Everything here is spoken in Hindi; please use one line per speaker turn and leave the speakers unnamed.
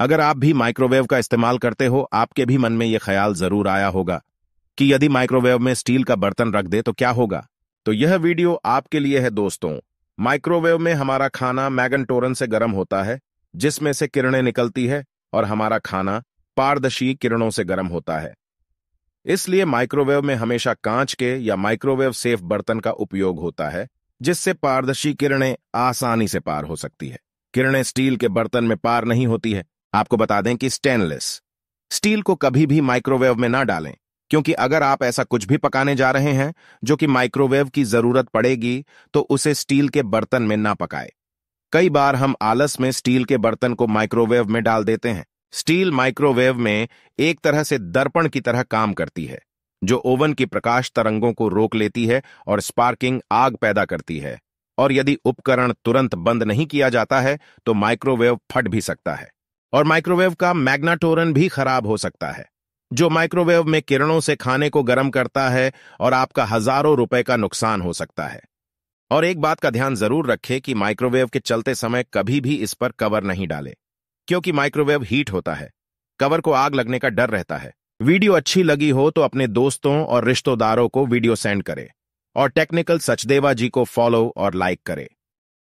अगर आप भी माइक्रोवेव का इस्तेमाल करते हो, आपके भी मन में यह ख्याल ज़रूर आया होगा कि यदि माइक्रोवेव में स्टील का बर्तन रख दे तो क्या होगा। तो यह वीडियो आपके लिए है दोस्तों। माइक्रोवेव में हमारा खाना मैगन से गर्म होता है, जिसमें से किरणें निकलती है और हमारा खाना पारदर्शी किरणों से गर्म होता है। इसलिए माइक्रोवेव में हमेशा कांच के या माइक्रोवेव सेफ़ बर्तन का उपयोग होता है, जिससे पारदर्शी किरणें आसानी से पार हो सकती है। किरणें स्टील के बर्तन में पार नहीं होती है। आपको बता दें कि स्टेनलेस स्टील को कभी भी माइक्रोवेव में ना डालें, क्योंकि अगर आप ऐसा कुछ भी पकाने जा रहे हैं, जो कि माइक्रोवेव की ज़रूरत पड़ेगी तो उसे स्टील के बर्तन में ना पकाए। कई बार हम आलस में स्टील के बर्तन को माइक्रोवेव में डाल देते हैं। स्टील माइक्रोवेव में एक तरह से दर्पण की तरह काम करती है, जो ओवन की प्रकाश तरंगों को रोक लेती है और स्पार्किंग आग पैदा करती है। और यदि उपकरण तुरंत बंद नहीं किया जाता है तो माइक्रोवेव फट भी सकता है। और माइक्रोवेव का मैग्नाटोरन भी खराब हो सकता है। जो माइक्रोवेव में किरणों से खाने को गर्म करता है और आपका हज़ारों रुपए का नुकसान हो सकता है। और एक बात का ध्यान ज़रूर रखें कि माइक्रोवेव के चलते समय कभी भी इस पर कवर नहीं डाले, क्योंकि माइक्रोवेव हीट होता है। कवर को आग लगने का डर रहता है। वीडियो अच्छी लगी हो तो अपने दोस्तों और रिश्तेदारों को वीडियो सेंड करें और टेक्निकल सचदेवा जी को फॉलो और लाइक करें।